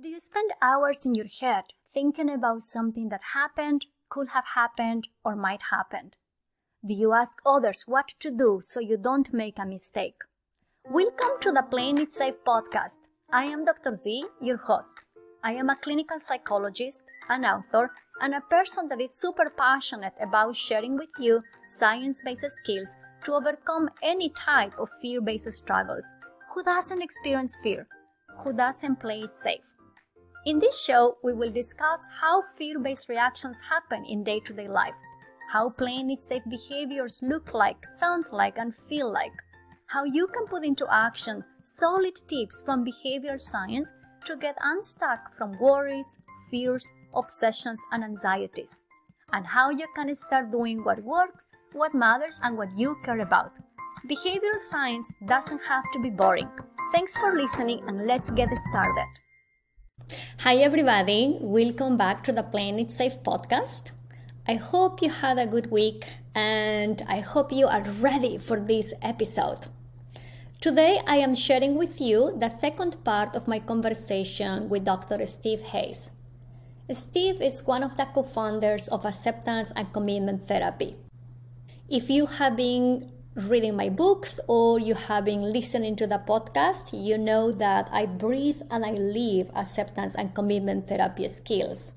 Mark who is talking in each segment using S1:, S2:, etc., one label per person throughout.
S1: Do you spend hours in your head thinking about something that happened, could have happened, or might happen? Do you ask others what to do so you don't make a mistake? Welcome to the Playing It Safe podcast. I am Dr. Z, your host. I am a clinical psychologist, an author, and a person that is super passionate about sharing with you science based skills to overcome any type of fear based struggles. Who doesn't experience fear? Who doesn't play it safe? In this show, we will discuss how fear based reactions happen in day to day life, how playing it safe behaviors look like, sound like, and feel like, how you can put into action solid tips from behavioral science to get unstuck from worries, fears, obsessions, and anxieties, and how you can start doing what works, what matters, and what you care about. Behavioral science doesn't have to be boring. Thanks for listening, and let's get started. Hi, everybody. Welcome back to the Playing It Safe podcast. I hope you had a good week and I hope you are ready for this episode. Today, I am sharing with you the second part of my conversation with Dr. Steve Hayes. Steve is one of the co founders of Acceptance and Commitment Therapy. If you have been reading my books or you have been listening to the podcast, you know that I breathe and I live acceptance and commitment therapy skills.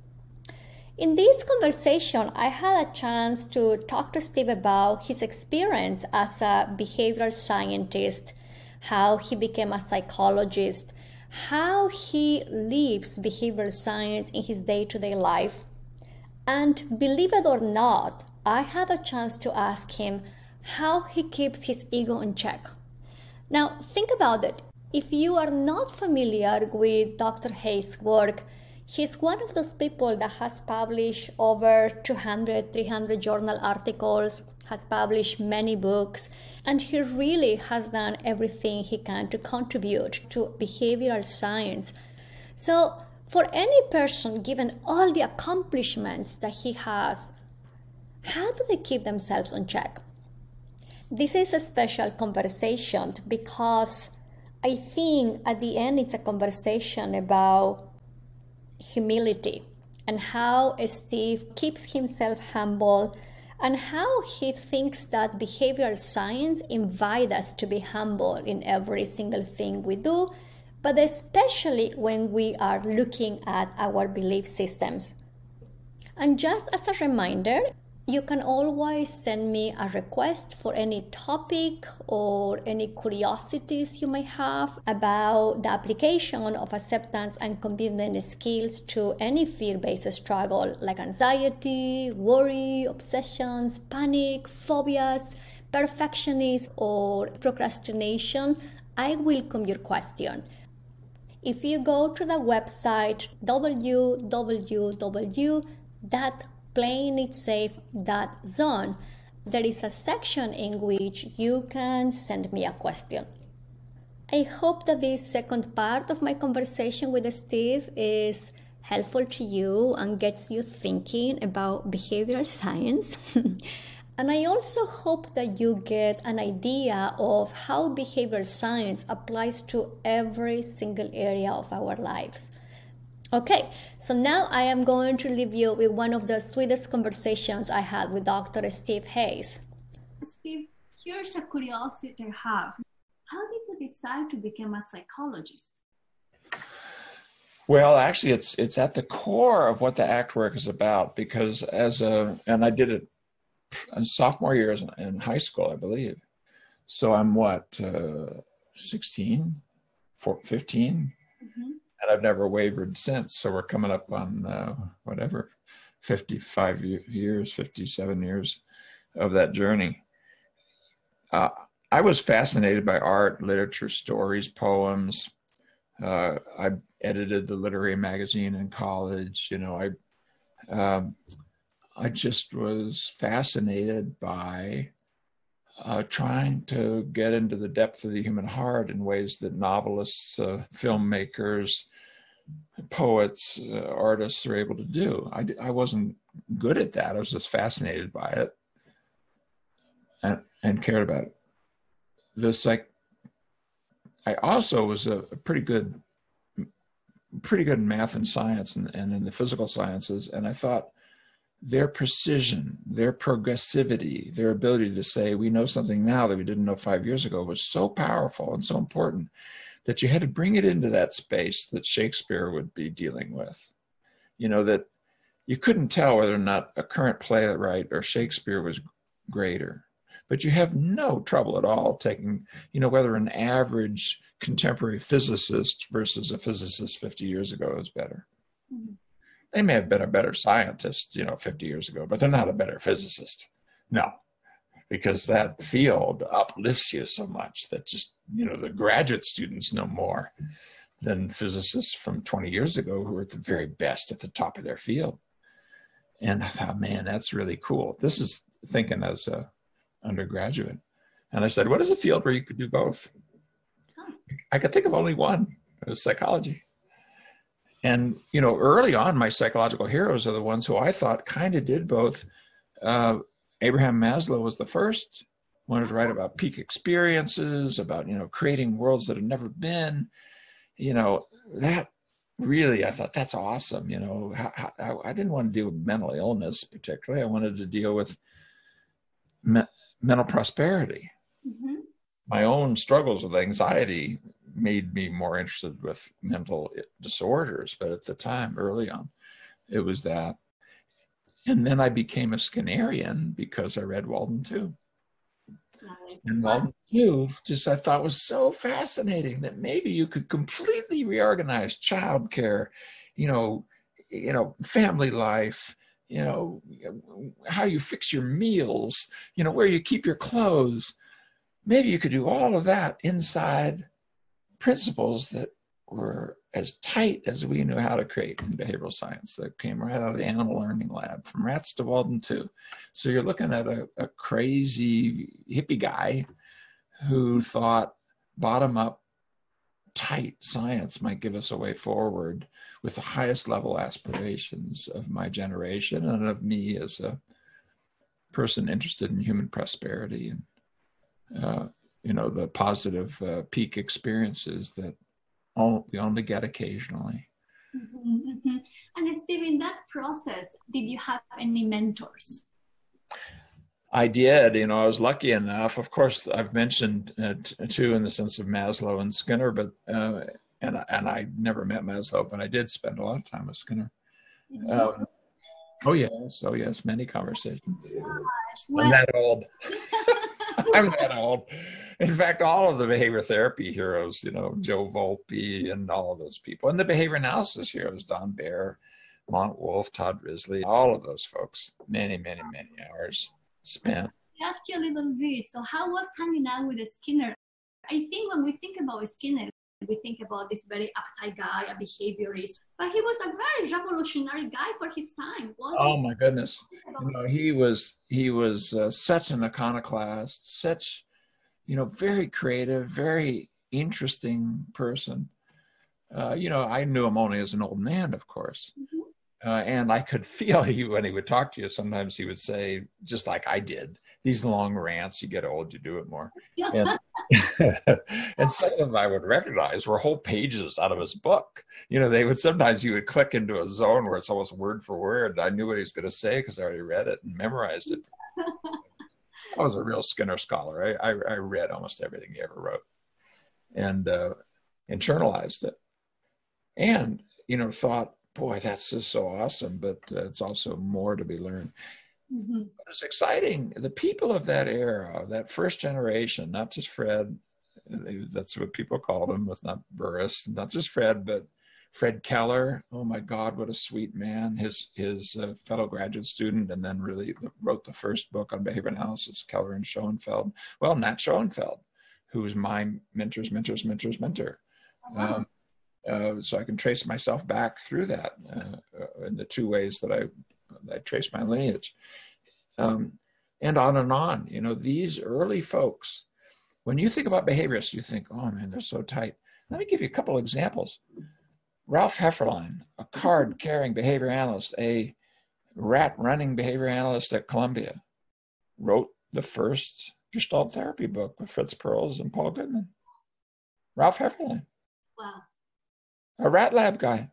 S1: In this conversation, I had a chance to talk to Steve about his experience as a behavioral scientist, how he became a psychologist, how he lives behavioral science in his day to day life. And believe it or not, I had a chance to ask him how he keeps his ego in check. Now, think about it. If you are not familiar with Dr. Hayes' work, he's one of those people that has published over 200, 300 journal articles, has published many books, and he really has done everything he can to contribute to behavioral science. So, for any person, given all the accomplishments that he has, how do they keep themselves on check? This is a special conversation because I think at the end it's a conversation about humility and how Steve keeps himself humble and how he thinks that behavioral science invites us to be humble in every single thing we do, but especially when we are looking at our belief systems. And just as a reminder, you can always send me a request for any topic or any curiosities you may have about the application of acceptance and commitment skills to any fear based struggle like anxiety, worry, obsessions, panic, phobias, perfectionism, or procrastination. I welcome your question. If you go to the website www playing it safe that zone. There is a section in which you can send me a question. I hope that this second part of my conversation with steve is helpful to you and gets you thinking about behavioral science. And i also hope that you get an idea of how behavioral science applies to every single area of our lives. Okay, so now I am going to leave you with one of the sweetest conversations I had with Dr. Steve Hayes. Steve, here's a curiosity I have. How did you decide to become a psychologist?
S2: Well, actually, it's it's at the core of what the ACT work is about because as a and I did it in sophomore years in high school, I believe. So I'm what uh, 16, 15, mm-hmm and I've never wavered since. So we're coming up on uh, whatever, 55 years, 57 years of that journey. Uh, I was fascinated by art, literature, stories, poems. Uh, I edited the literary magazine in college. You know, I um, I just was fascinated by uh, trying to get into the depth of the human heart in ways that novelists, uh, filmmakers, poets, uh, artists are able to do. I, I wasn't good at that. I was just fascinated by it and, and cared about it. This like, I also was a, a pretty good pretty good in math and science and, and in the physical sciences. And I thought their precision, their progressivity, their ability to say, we know something now that we didn't know five years ago was so powerful and so important that you had to bring it into that space that Shakespeare would be dealing with. You know, that you couldn't tell whether or not a current playwright or Shakespeare was greater. But you have no trouble at all taking, you know, whether an average contemporary physicist versus a physicist 50 years ago is better. Mm-hmm. They may have been a better scientist, you know, 50 years ago, but they're not a better physicist. No, because that field uplifts you so much that just, you know, the graduate students know more than physicists from 20 years ago who were at the very best at the top of their field. And I thought, man, that's really cool. This is thinking as a undergraduate. And I said, what is a field where you could do both? I could think of only one. It was psychology. And, you know, early on, my psychological heroes are the ones who I thought kind of did both. Uh, Abraham Maslow was the first, wanted to write about peak experiences, about, you know, creating worlds that have never been. You know, that really, I thought that's awesome. You know, how, how, I didn't want to deal with mental illness particularly. I wanted to deal with me- mental prosperity. Mm-hmm. My own struggles with anxiety made me more interested with mental disorders, but at the time, early on, it was that. And then I became a Skinnerian because I read Walden Two. And Walden Two just I thought was so fascinating that maybe you could completely reorganize childcare, you know, you know, family life, you know, how you fix your meals, you know, where you keep your clothes. Maybe you could do all of that inside principles that were as tight as we knew how to create in behavioral science that came right out of the animal learning lab from rats to Walden 2. So you're looking at a, a crazy hippie guy who thought bottom up tight science might give us a way forward with the highest level aspirations of my generation and of me as a person interested in human prosperity and uh, you know the positive uh, peak experiences that all, we only get occasionally.
S1: Mm-hmm, mm-hmm. And Steve, in that process, did you have any mentors?
S2: I did. You know, I was lucky enough. Of course, I've mentioned uh, two in the sense of Maslow and Skinner, but uh, and and I never met Maslow, but I did spend a lot of time with Skinner. Mm-hmm. Um, oh yes, oh yes, many conversations. Gosh, I'm that old. I'm that old. In fact, all of the behavior therapy heroes, you know, Joe Wolpe and all of those people, and the behavior analysis heroes, Don Baer, Mont Wolf, Todd Risley, all of those folks, many, many, many hours spent.
S1: ask you a little bit. So, how was hanging out with Skinner? I think when we think about Skinner, we think about this very uptight guy, a behaviorist, but he was a very revolutionary guy for his time.
S2: oh my goodness! You know, he was he was uh, such an iconoclast, such you know, very creative, very interesting person. Uh, you know, I knew him only as an old man, of course. Mm-hmm. Uh, and I could feel he, when he would talk to you, sometimes he would say, just like I did, these long rants, you get old, you do it more. And, and some of them I would recognize were whole pages out of his book. You know, they would sometimes you would click into a zone where it's almost word for word. I knew what he was going to say because I already read it and memorized it. I was a real Skinner scholar. I, I, I read almost everything he ever wrote and uh, internalized it. And, you know, thought, boy, that's just so awesome, but uh, it's also more to be learned. Mm-hmm. It's exciting. The people of that era, that first generation, not just Fred, that's what people called him, was not Burrhus, not just Fred, but Fred Keller. Oh my God, what a sweet man! His his uh, fellow graduate student, and then really wrote the first book on behavior analysis. Keller and Schoenfeld. Well, Nat Schoenfeld, who was my mentor's mentor's mentor's mentor. Oh, um, uh, so I can trace myself back through that uh, uh in the two ways that I I trace my lineage, um, and on and on. You know, these early folks. When you think about behaviorists, you think, "Oh man, they're so tight." Let me give you a couple examples. Ralph Hefferline, a card carrying behavior analyst, a rat running behavior analyst at Columbia, wrote the first Gestalt therapy book with Fritz Perls and Paul Goodman. Ralph Hefferline.
S1: Wow.
S2: A rat lab guy.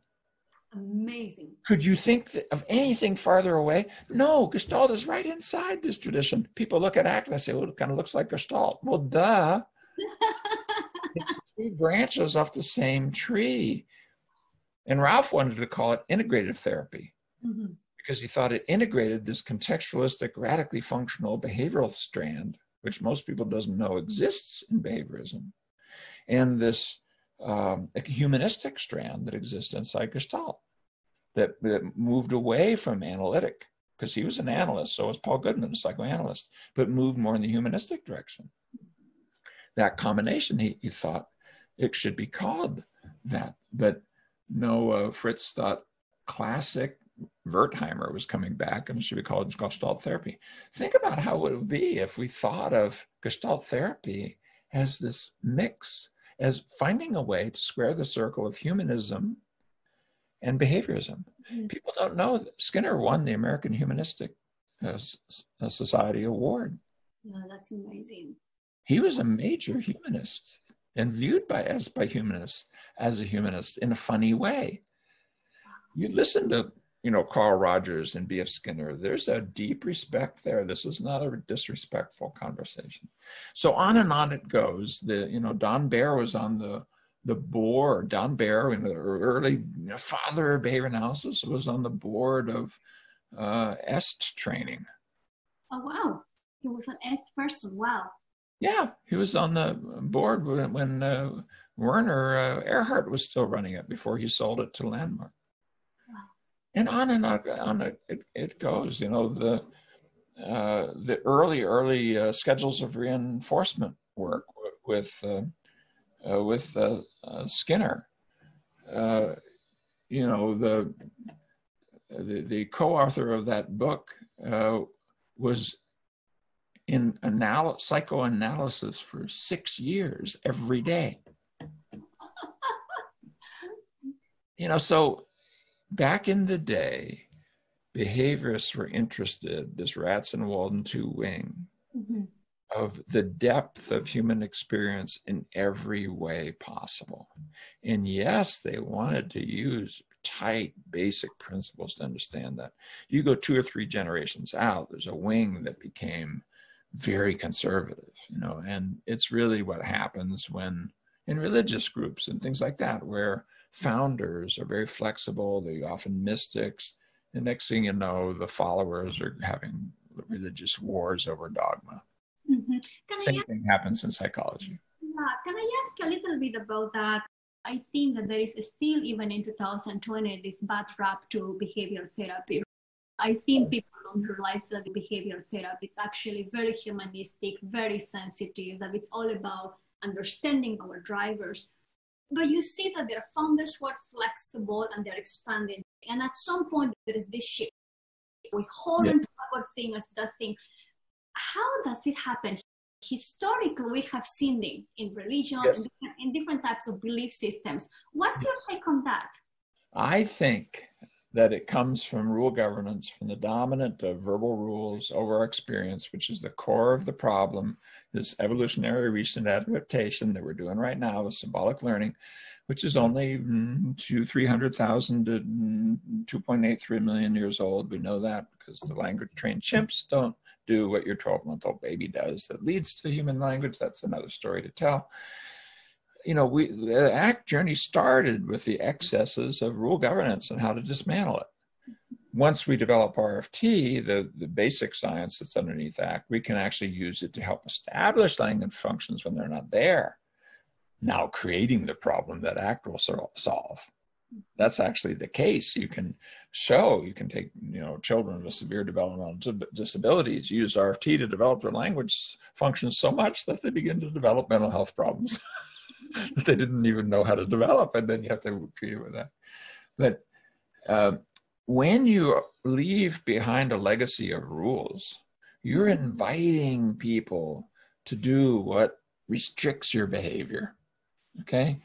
S1: Amazing.
S2: Could you think of anything farther away? No, Gestalt is right inside this tradition. People look at ACT and say, well, it kind of looks like Gestalt. Well, duh. it's two branches off the same tree. And Ralph wanted to call it integrative therapy mm-hmm. because he thought it integrated this contextualistic, radically functional behavioral strand, which most people doesn't know exists in behaviorism, and this um, a humanistic strand that exists inside Gestalt that, that moved away from analytic because he was an analyst, so was Paul Goodman, a psychoanalyst, but moved more in the humanistic direction. That combination, he, he thought it should be called that. But no, uh, Fritz thought classic Wertheimer was coming back and it should be called Gestalt therapy. Think about how it would be if we thought of Gestalt therapy as this mix as finding a way to square the circle of humanism and behaviorism. Mm-hmm. People don't know that Skinner won the American Humanistic uh, uh, Society Award.
S1: Yeah, that's amazing.
S2: He was a major humanist and viewed by as by humanists as a humanist in a funny way. You listen to you know, Carl Rogers and B.F. Skinner. There's a deep respect there. This is not a disrespectful conversation. So on and on it goes. The, you know, Don Baer was on the the board. Don Baer, in the early you know, father of behavior analysis, was on the board of uh, EST training.
S1: Oh wow, he was an EST person. Wow.
S2: Yeah, he was on the board when, when uh, Werner uh, Erhard was still running it before he sold it to Landmark and on and on, on it, it, it goes. You know, the uh, the early early uh, schedules of reinforcement work with uh, uh with Skinner. you know, the the, the co-author of that book was in anal- psychoanalysis for six years every day. you know, so back in the day, behaviorists were interested, this rats and Walden two wing, mm-hmm. of the depth of human experience in every way possible. And yes, they wanted to use tight, basic principles to understand that. You go two or three generations out, there's a wing that became very conservative, you know, and it's really what happens when in religious groups and things like that, where founders are very flexible, they're often mystics. And next thing you know, the followers are having religious wars over dogma. Mm-hmm. Same thing happens in psychology.
S1: Yeah, can I ask you a little bit about that? I think that there is still, even in 2020, this bad rap to behavioral therapy. I think people don't realize that the behavioral therapy is actually very humanistic, very sensitive, that it's all about understanding our drivers but you see that there are founders who are flexible and they're expanding. And at some point, there is this shift. We hold yeah. on to our thing as that thing. How does it happen? Historically, we have seen it in religion, yes. in, different, in different types of belief systems. What's yes. your take on that?
S2: I think that it comes from rule governance, from the dominant of verbal rules over experience, which is the core of the problem, this evolutionary recent adaptation that we're doing right now with symbolic learning, which is only mm, two, 300,000 to mm, 2.83 million years old. We know that because the language trained chimps don't do what your 12 month old baby does that leads to human language. That's another story to tell you know, we the ACT journey started with the excesses of rule governance and how to dismantle it. Once we develop RFT, the, the basic science that's underneath ACT, we can actually use it to help establish language functions when they're not there. Now creating the problem that ACT will solve. That's actually the case. You can show, you can take, you know, children with severe developmental disabilities, use RFT to develop their language functions so much that they begin to develop mental health problems. that they didn't even know how to develop, and then you have to treat it with that. But uh, when you leave behind a legacy of rules, you're inviting people to do what restricts your behavior. Okay?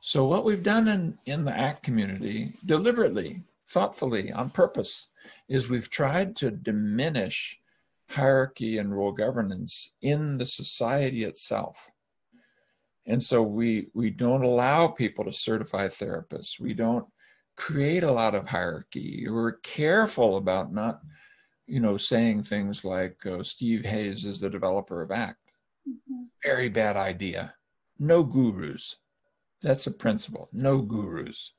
S2: So, what we've done in, in the ACT community, deliberately, thoughtfully, on purpose, is we've tried to diminish hierarchy and rule governance in the society itself. And so we we don't allow people to certify therapists. We don't create a lot of hierarchy. We're careful about not, you know, saying things like oh, Steve Hayes is the developer of ACT. Mm-hmm. Very bad idea. No gurus. That's a principle. No gurus.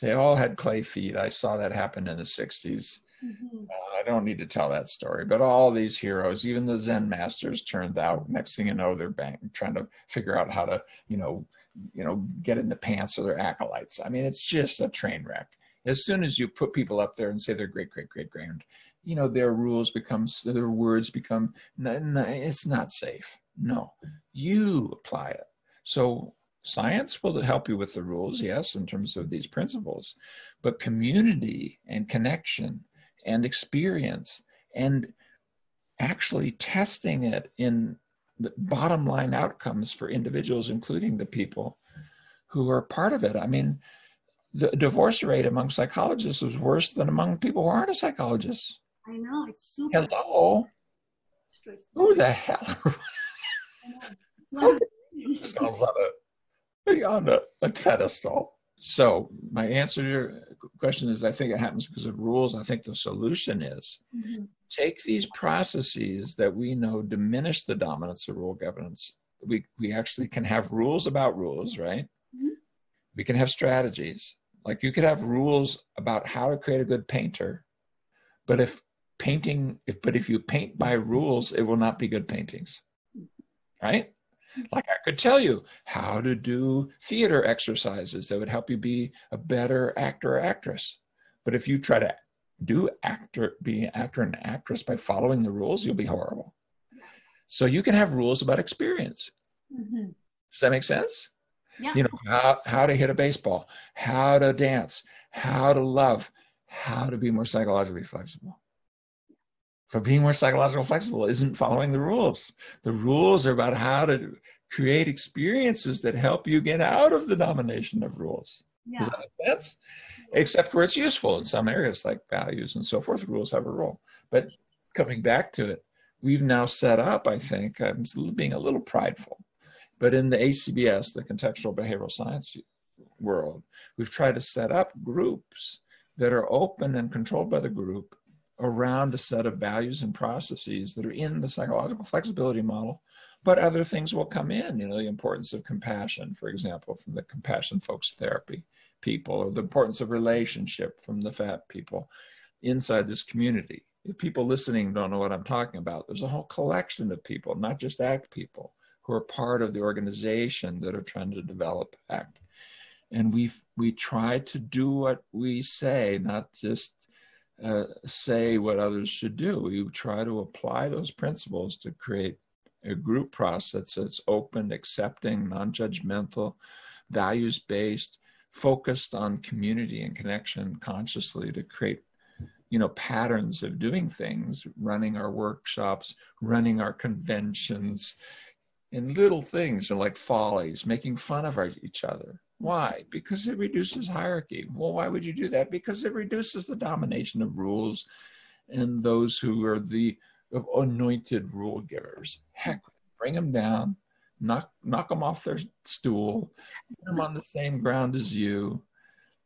S2: They all had clay feet. I saw that happen in the 60s. Mm-hmm. Uh, I don't need to tell that story, but all these heroes, even the Zen masters, turned out. Next thing you know, they're bang, trying to figure out how to, you know, you know, get in the pants of their acolytes. I mean, it's just a train wreck. As soon as you put people up there and say they're great, great, great, grand, you know, their rules become, their words become, it's not safe. No, you apply it. So Science will help you with the rules, yes, in terms of these principles, but community and connection and experience and actually testing it in the bottom line outcomes for individuals, including the people who are part of it. I mean, the divorce rate among psychologists is worse than among people who aren't a psychologist.
S1: I know, it's super.
S2: Hello? Who the hell? Sounds like a on a, a pedestal. So my answer to your question is I think it happens because of rules. I think the solution is mm-hmm. take these processes that we know diminish the dominance of rule governance. We we actually can have rules about rules, right? Mm-hmm. We can have strategies. Like you could have rules about how to create a good painter, but if painting if but if you paint by rules, it will not be good paintings. Right? Like I could tell you how to do theater exercises that would help you be a better actor or actress. But if you try to do actor, be an actor and actress by following the rules, you'll be horrible. So you can have rules about experience. Mm-hmm. Does that make sense? Yeah. You know, how, how to hit a baseball, how to dance, how to love, how to be more psychologically flexible for being more psychological flexible isn't following the rules. The rules are about how to create experiences that help you get out of the domination of rules. Yeah. Does that make sense? Except where it's useful in some areas like values and so forth, rules have a role. But coming back to it, we've now set up, I think, I'm being a little prideful, but in the ACBS, the contextual behavioral science world, we've tried to set up groups that are open and controlled by the group around a set of values and processes that are in the psychological flexibility model but other things will come in you know the importance of compassion for example from the compassion focused therapy people or the importance of relationship from the FAP people inside this community. If people listening don't know what i'm talking about there's a whole collection of people not just act people who are part of the organization that are trying to develop act. And we we try to do what we say not just uh, say what others should do. We try to apply those principles to create a group process that's open, accepting, non judgmental, values based, focused on community and connection consciously to create you know patterns of doing things running our workshops running our conventions and little things are like follies making fun of our, each other why? Because it reduces hierarchy. Well, why would you do that? Because it reduces the domination of rules and those who are the anointed rule givers. Heck, bring them down, knock knock them off their stool, put them on the same ground as you.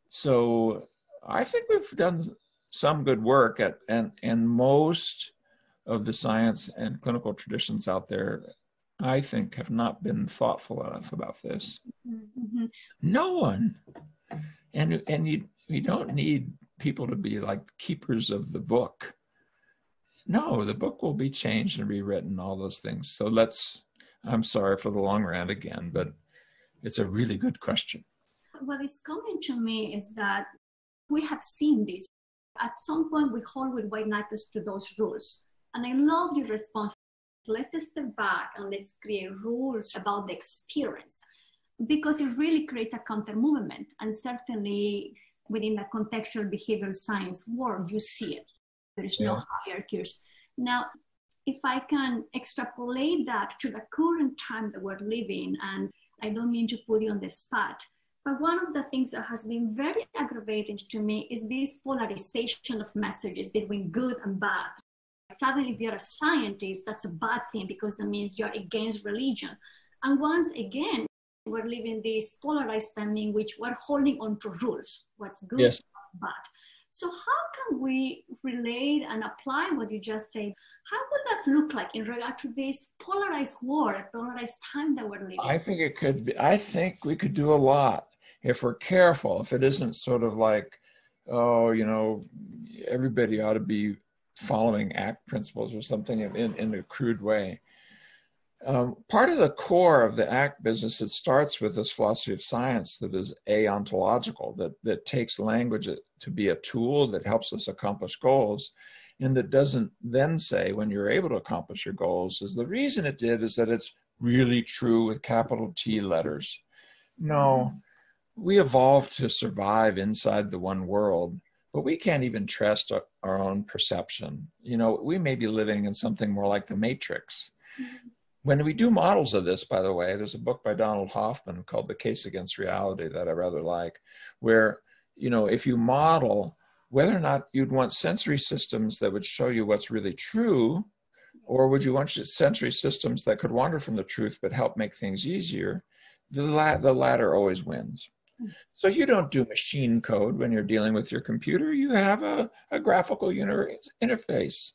S2: So I think we've done some good work at and and most of the science and clinical traditions out there I think, have not been thoughtful enough about this. Mm-hmm. No one. And, and you, you don't need people to be like keepers of the book. No, the book will be changed and rewritten, all those things. So let's, I'm sorry for the long rant again, but it's a really good question.
S1: What is coming to me is that we have seen this. At some point, we hold with white knuckles to those rules. And I love your response let's step back and let's create rules about the experience because it really creates a counter movement. And certainly within the contextual behavioral science world, you see it. There is yeah. no hierarchies. Now, if I can extrapolate that to the current time that we're living, and I don't mean to put you on the spot, but one of the things that has been very aggravating to me is this polarization of messages between good and bad suddenly if you're a scientist, that's a bad thing because that means you're against religion. And once again, We're living this polarized time in which we're holding on to rules, what's good,
S2: yes.
S1: what's bad. So how can we relate and apply what you just said? How would that look like in regard to this polarized world, polarized time that we're living?
S2: I think it could be. I think we could do a lot if we're careful. If it isn't sort of like, oh, you know, everybody ought to be following ACT principles or something in, in a crude way. Um, part of the core of the ACT business, it starts with this philosophy of science that is aontological, that, that takes language to be a tool that helps us accomplish goals, and that doesn't then say when you're able to accomplish your goals is the reason it did is that it's really true with capital T letters. No, we evolved to survive inside the one world but we can't even trust our, our, own perception. You know, we may be living in something more like the Matrix. Mm-hmm. When we do models of this, by the way, there's a book by Donald Hoffman called The Case Against Reality that I rather like, where, you know, if you model whether or not you'd want sensory systems that would show you what's really true, or would you want sensory systems that could wander from the truth but help make things easier, the, la- the latter always wins. So you don't do machine code when you're dealing with your computer. You have a, a graphical interface.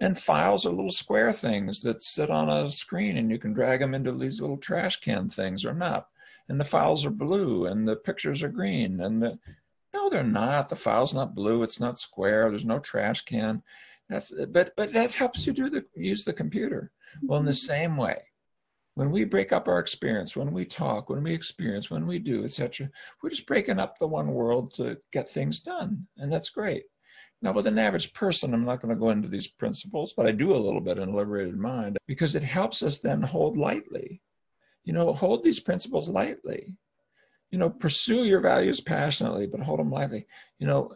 S2: And files are little square things that sit on a screen and you can drag them into these little trash can things or not. And the files are blue and the pictures are green. And the no, they're not. The file's not blue, it's not square, there's no trash can. That's but but that helps you do the use the computer. Well, in the mm-hmm. same way, when we break up our experience, when we talk, when we experience, when we do, etc., we're just breaking up the one world to get things done, and that's great. Now, with an average person, I'm not going to go into these principles, but I do a little bit in liberated mind because it helps us then hold lightly. You know, hold these principles lightly. You know, pursue your values passionately, but hold them lightly. You know,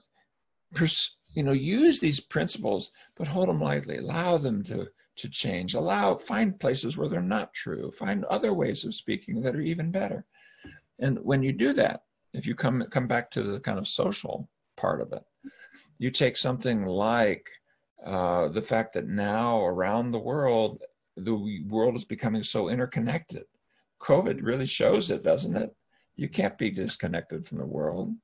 S2: pers- you know, use these principles, but hold them lightly. Allow them to to change. Allow, find places where they're not true. Find other ways of speaking that are even better. And when you do that, if you come come back to the kind of social part of it, you take something like uh, the fact that now around the world, the world is becoming so interconnected. COVID really shows it, doesn't it? You can't be disconnected from the world.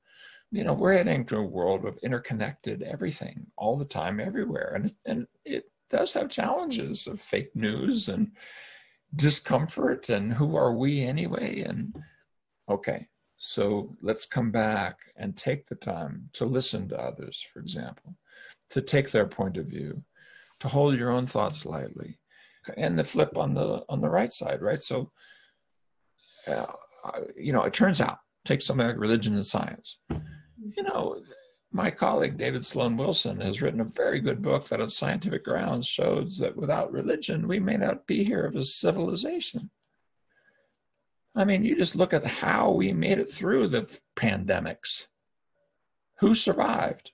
S2: You know, we're heading to a world of interconnected everything all the time, everywhere, and and it does have challenges of fake news and discomfort and who are we anyway? And okay so let's come back and take the time to listen to others for example to take their point of view to hold your own thoughts lightly and the flip on the on the right side right? So uh, you know it turns out take something like religion and science. You know my colleague David Sloan Wilson has written a very good book that on scientific grounds shows that without religion, we may not be here as a civilization. I mean, you just look at how we made it through the pandemics. Who survived?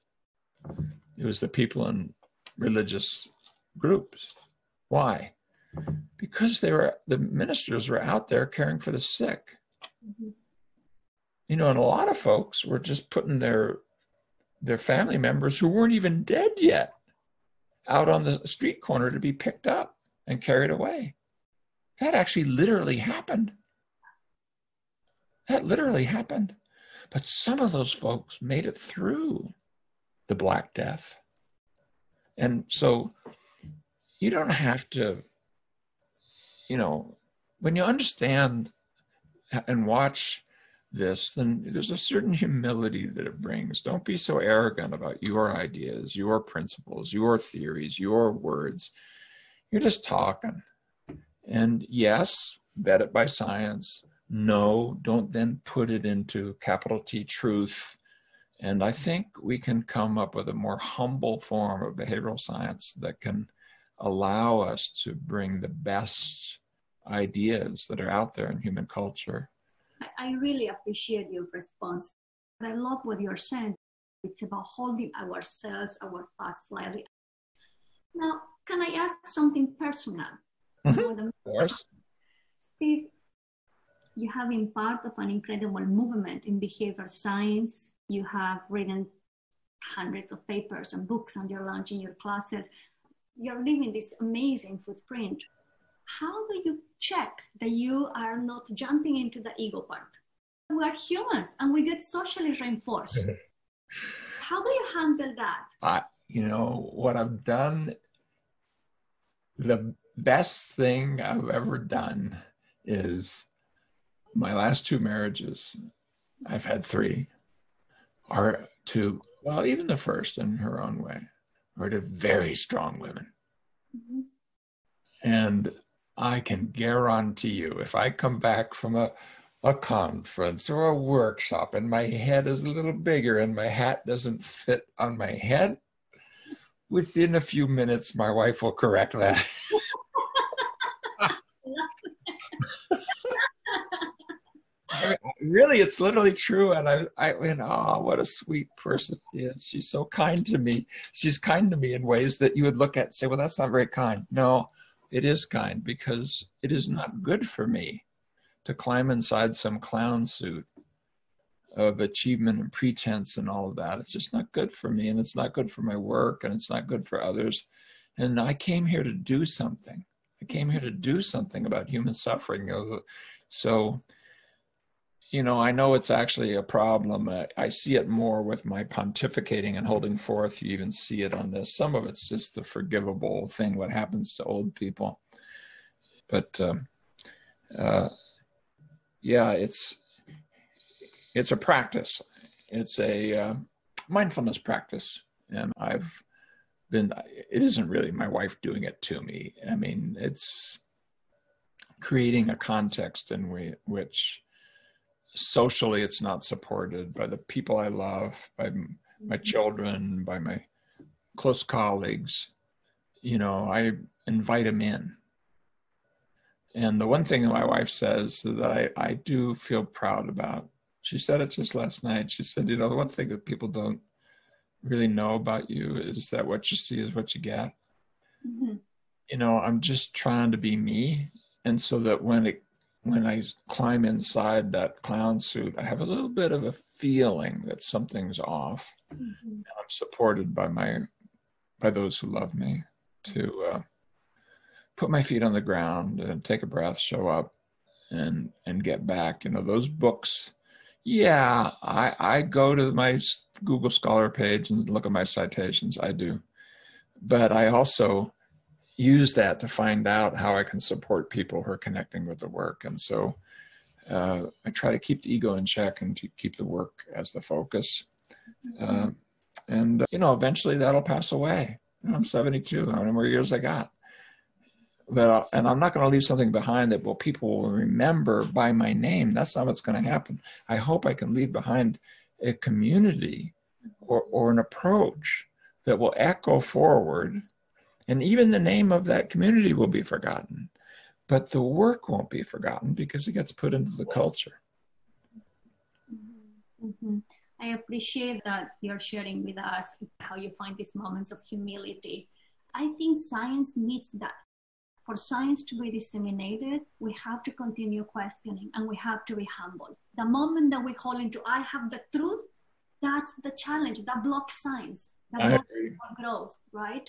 S2: It was the people in religious groups. Why? Because they were the ministers were out there caring for the sick. Mm-hmm. You know, and a lot of folks were just putting their their family members who weren't even dead yet out on the street corner to be picked up and carried away. That actually literally happened. That literally happened. But some of those folks made it through the Black Death. And so you don't have to, you know, when you understand and watch this, then there's a certain humility that it brings. Don't be so arrogant about your ideas, your principles, your theories, your words. You're just talking. And yes, vet it by science. No, don't then put it into capital T truth. And I think we can come up with a more humble form of behavioral science that can allow us to bring the best ideas that are out there in human culture
S1: I really appreciate your response. I love what you're saying. It's about holding ourselves, our thoughts lightly. Now, can I ask something personal?
S2: Mm-hmm. Of course.
S1: Steve, you have been part of an incredible movement in behavioral science. You have written hundreds of papers and books, and you're launching your classes. You're leaving this amazing footprint. How do you check that you are not jumping into the ego part? We are humans and we get socially reinforced. how do you handle that?
S2: I, you know, what I've done, the best thing I've ever done is my last two marriages, I've had three, are to, well, even the first in her own way, are to very strong women. Mm-hmm. And I can guarantee you, if I come back from a, a conference or a workshop and my head is a little bigger and my hat doesn't fit on my head, within a few minutes, my wife will correct that. really, it's literally true. And I, I went, oh, what a sweet person she is. She's so kind to me. She's kind to me in ways that you would look at and say, well, that's not very kind. No, it is kind because it is not good for me to climb inside some clown suit of achievement and pretense and all of that. It's just not good for me and it's not good for my work and it's not good for others. And I came here to do something. I came here to do something about human suffering. So you know, I know it's actually a problem. I, I, see it more with my pontificating and holding forth. You even see it on this. Some of it's just the forgivable thing, what happens to old people. But um, uh, yeah, it's it's a practice. It's a uh, mindfulness practice, and I've been. It isn't really my wife doing it to me. I mean, it's creating a context in which socially it's not supported by the people I love, by my mm-hmm. children, by my close colleagues. You know, I invite them in. And the one thing that my wife says that I, I do feel proud about, she said it just last night. She said, you know, the one thing that people don't really know about you is that what you see is what you get. Mm-hmm. You know, I'm just trying to be me. And so that when it when I climb inside that clown suit, I have a little bit of a feeling that something's off. Mm-hmm. And I'm supported by my by those who love me to uh, put my feet on the ground and take a breath, show up, and and get back. You know those books. Yeah, I I go to my Google Scholar page and look at my citations. I do, but I also use that to find out how I can support people who are connecting with the work. And so uh, I try to keep the ego in check and to keep the work as the focus. Uh, and, uh, you know, eventually that'll pass away. You know, I'm 72. How many more years I got? But, uh, and I'm not going to leave something behind that well people will remember by my name. That's not what's going to happen. I hope I can leave behind a community or, or an approach that will echo forward and even the name of that community will be forgotten. But the work won't be forgotten because it gets put into the culture.
S1: Mm-hmm. I appreciate that you're sharing with us how you find these moments of humility. I think science needs that. For science to be disseminated, we have to continue questioning and we have to be humble. The moment that we call into I have the truth, that's the challenge. That blocks science. That blocks growth, right?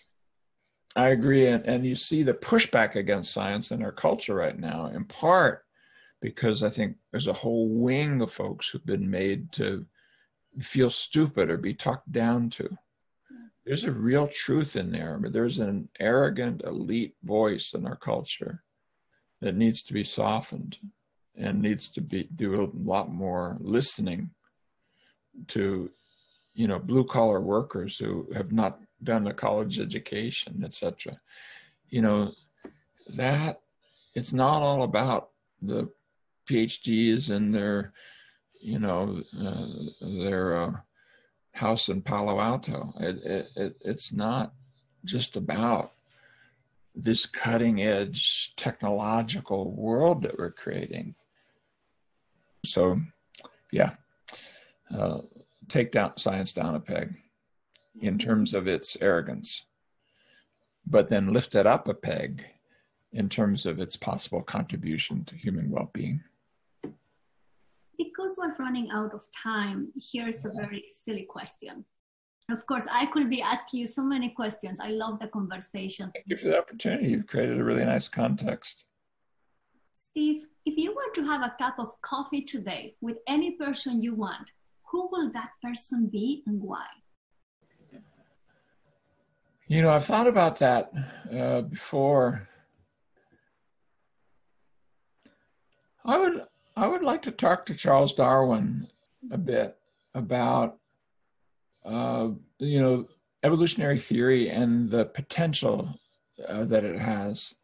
S2: I agree. And, and you see the pushback against science in our culture right now, in part because I think there's a whole wing of folks who've been made to feel stupid or be talked down to. There's a real truth in there, but there's an arrogant elite voice in our culture that needs to be softened and needs to be do a lot more listening to you know blue collar workers who have not done a college education, etc. You know, that it's not all about the PhDs and their, you know, uh, their uh, house in Palo Alto. It, it, it's not just about this cutting edge technological world that we're creating. So, yeah, uh, take down science down a peg in terms of its arrogance, but then lift it up a peg in terms of its possible contribution to human well being.
S1: Because we're running out of time, here's a very silly question. Of course, I could be asking you so many questions. I love the conversation.
S2: Thank you for the opportunity. You've created a really nice context.
S1: Steve, if you were to have a cup of coffee today with any person you want, who will that person be and why?
S2: You know, I've thought about that uh, before. I would I would like to talk to Charles Darwin a bit about uh, you know evolutionary theory and the potential uh, that it has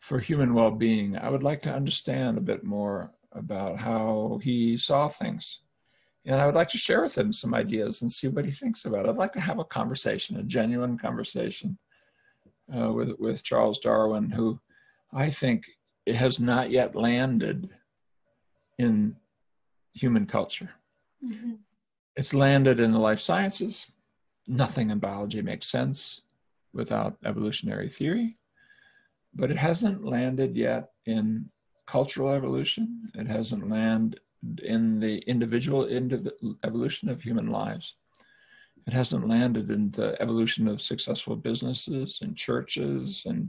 S2: for human well-being. I would like to understand a bit more about how he saw things. And I would like to share with him some ideas and see what he thinks about it. I'd like to have a conversation, a genuine conversation uh, with, with Charles Darwin, who I think it has not yet landed in human culture. Mm-hmm. It's landed in the life sciences. Nothing in biology makes sense without evolutionary theory, but it hasn't landed yet in cultural evolution. It hasn't landed in the individual indiv- evolution of human lives. It hasn't landed in the evolution of successful businesses and churches and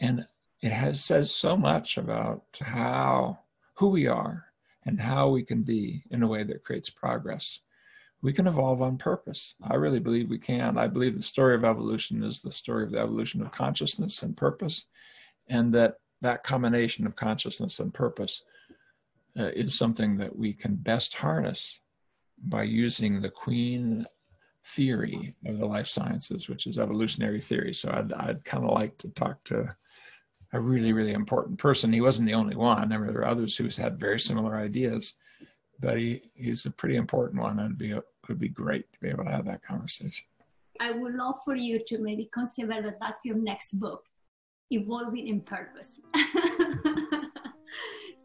S2: and it has says so much about how who we are and how we can be in a way that creates progress. We can evolve on purpose. I really believe we can. I believe the story of evolution is the story of the evolution of consciousness and purpose, and that that combination of consciousness and purpose uh, is something that we can best harness by using the queen theory of the life sciences, which is evolutionary theory. So I'd, I'd kind of like to talk to a really, really important person. He wasn't the only one. There were others who had very similar ideas, but he, he's a pretty important one. It'd be, it would be great to be able to have that conversation.
S1: I would love for you to maybe consider that that's your next book, Evolving in Purpose.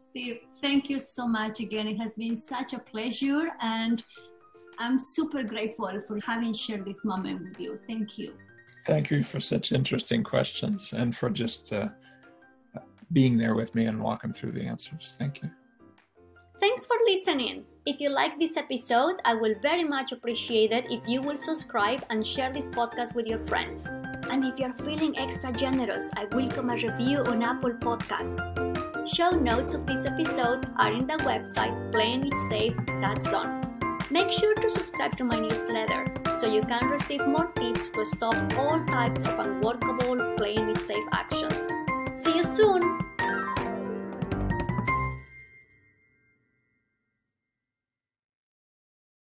S1: Steve, thank you so much again. It has been such a pleasure, and I'm super grateful for having shared this moment with you. Thank you.
S2: Thank you for such interesting questions and for just uh, being there with me and walking through the answers. Thank you.
S1: Thanks for listening. If you like this episode, I will very much appreciate it if you will subscribe and share this podcast with your friends. And if you're feeling extra generous, I welcome a review on Apple Podcasts. Show notes of this episode are in the website playingitsafe.zone. Make sure to subscribe to my newsletter so you can receive more tips to stop all types of unworkable playing it safe actions. See you soon!